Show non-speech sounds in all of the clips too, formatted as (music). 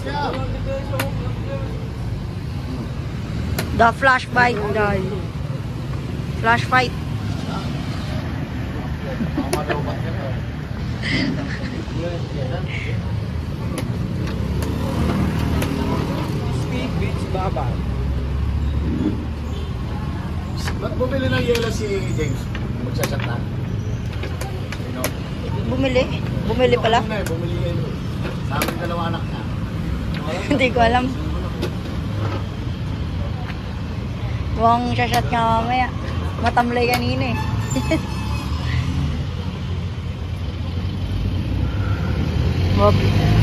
The flash fight, guys. Flash fight. Speed beats baba. Ba't bumili ng yelo si James? Magsasat na. You know? Bumili? Bumili pala? Bumili, yelo. Sa amin dalawa anak niya. Hindi ko alam. Mukhang shashot nga mamaya. Matamlay kanina eh. (laughs) Wag.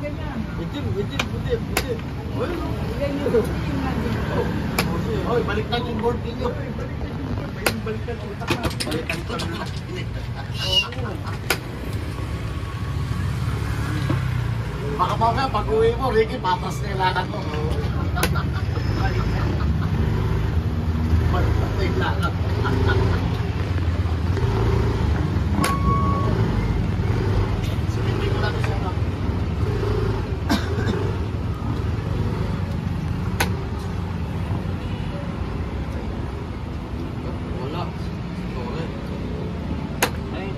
Ganyan. Bitin, bitin, bitin. Well, ganyan. Hoy, baliktad yung board ninyo. Balikan ang utak na. Baliktad yung board Baka mamaya pag uwi mo, Ricky, patas na yung lakad mo. Baliktad na yung lakad. Sumindi ko lang sa anak. Wala. Okay. Ay.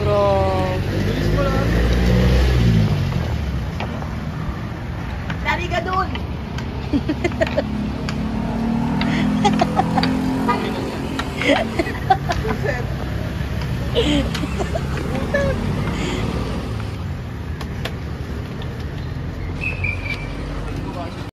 Bro. Bilis mo lang. Dari ka dun! Set. (laughs)